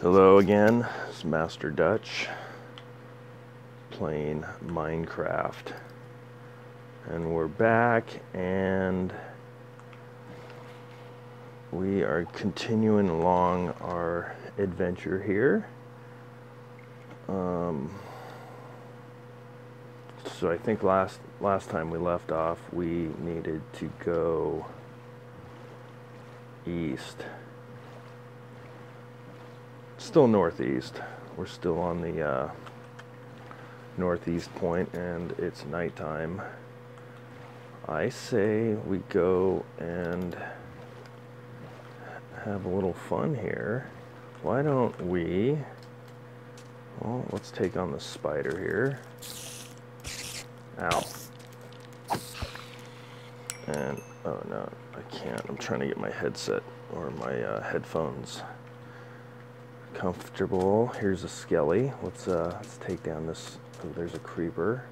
Hello again, it's Master Dutch playing Minecraft. And we're back and we are continuing along our adventure here. Um, so I think last last time we left off we needed to go east still northeast. We're still on the uh, northeast point and it's nighttime. I say we go and have a little fun here. Why don't we? Well, let's take on the spider here. Ow. And, oh no, I can't. I'm trying to get my headset or my uh, headphones comfortable. Here's a skelly. Let's uh, let's take down this. Oh, there's a creeper.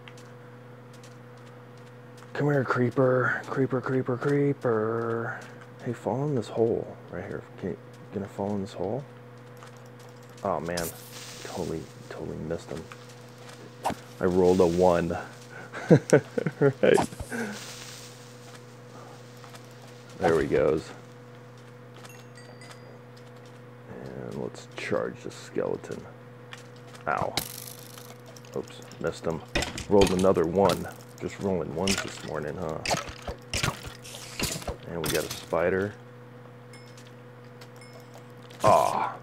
Come here, creeper, creeper, creeper, creeper. Hey, fall in this hole right here. You, gonna fall in this hole? Oh man, totally, totally missed him. I rolled a one. right. There he goes. And let's charge the skeleton. Ow. Oops, missed him. Rolled another one. Just rolling ones this morning, huh? And we got a spider. Ah.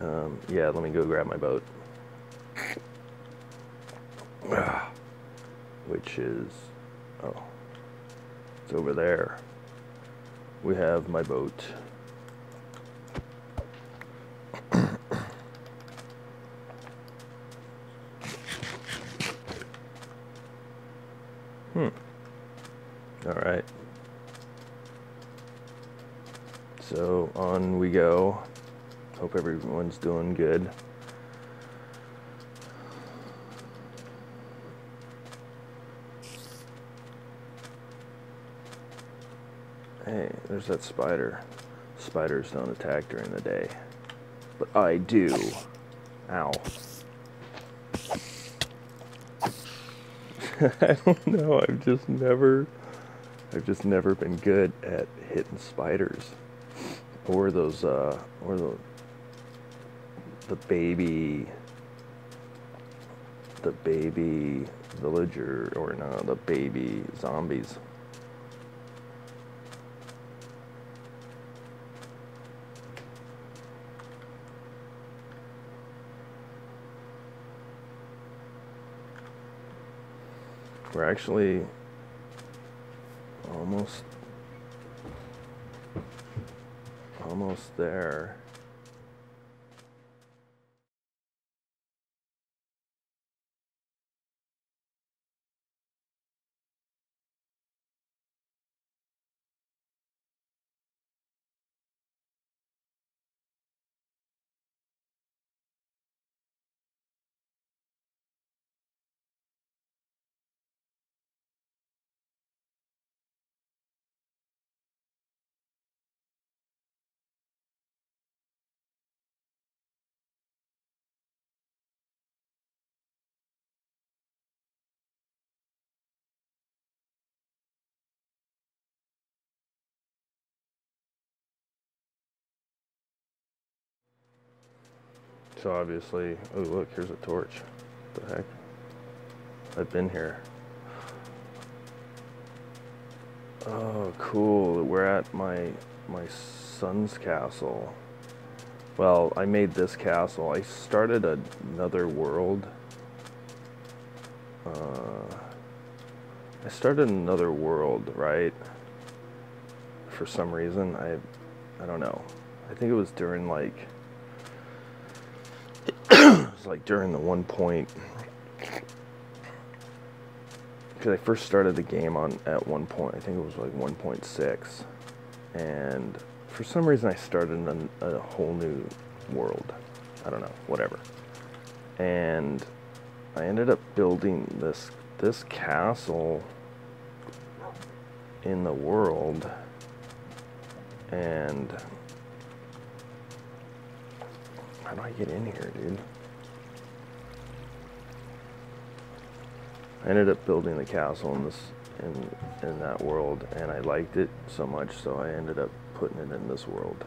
Um, yeah, let me go grab my boat. Which is, oh, it's over there. We have my boat. hmm. All right. So on we go. Hope everyone's doing good. Hey, there's that spider. Spiders don't attack during the day. But I do. Ow. I don't know, I've just never I've just never been good at hitting spiders. Or those uh or the the baby the baby villager or no the baby zombies. We're actually almost almost there. Obviously, oh look, here's a torch. What the heck? I've been here. Oh, cool. We're at my my son's castle. Well, I made this castle. I started another world. Uh, I started another world, right? For some reason, I I don't know. I think it was during like like during the one point because I first started the game on at one point. I think it was like 1.6, and for some reason I started a, a whole new world. I don't know, whatever. And I ended up building this this castle in the world. And how do I get in here, dude? I ended up building the castle in this in in that world and I liked it so much so I ended up putting it in this world.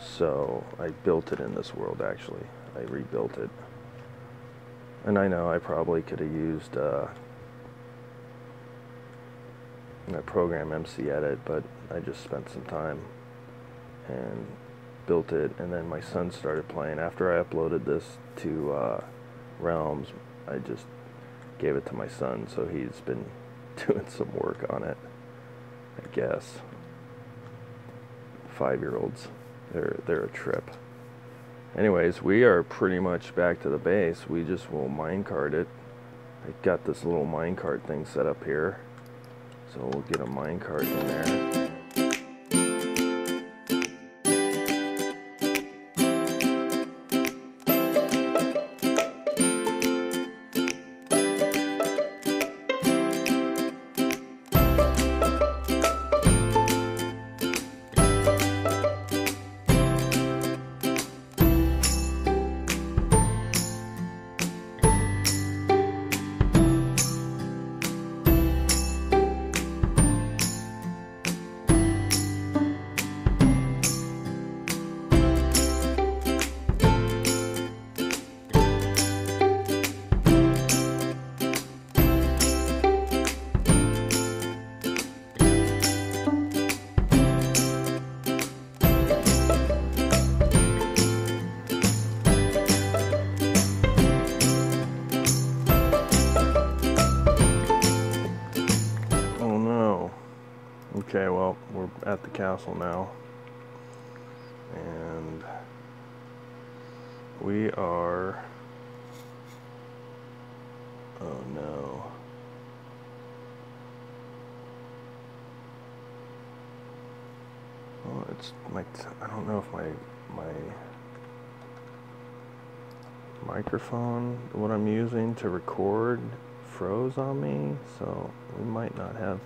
So I built it in this world actually. I rebuilt it. And I know I probably could have used uh, my program MC Edit, but I just spent some time and built it. And then my son started playing. After I uploaded this to uh, Realms, I just gave it to my son, so he's been doing some work on it. I guess. Five-year-olds, they're they're a trip. Anyways, we are pretty much back to the base. We just will minecart it. I got this little minecart thing set up here. So we'll get a minecart in there. We're at the castle now. And we are. Oh no. Oh, it's my. I don't know if my my microphone, what I'm using to record, froze on me, so we might not have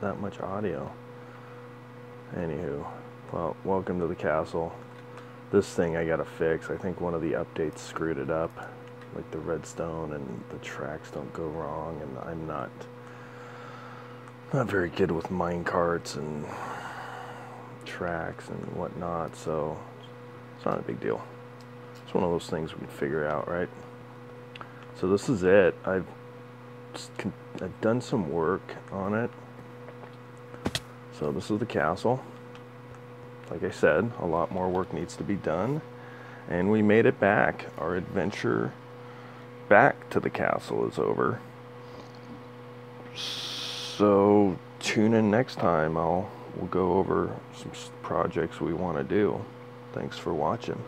that much audio. Anywho, well, welcome to the castle. This thing I gotta fix. I think one of the updates screwed it up. Like the redstone and the tracks don't go wrong, and I'm not not very good with mine carts and tracks and whatnot, so it's not a big deal. It's one of those things we can figure out, right? So this is it. I've I've done some work on it. So this is the castle. Like I said, a lot more work needs to be done. And we made it back. Our adventure back to the castle is over. So tune in next time. I'll we'll go over some projects we want to do. Thanks for watching.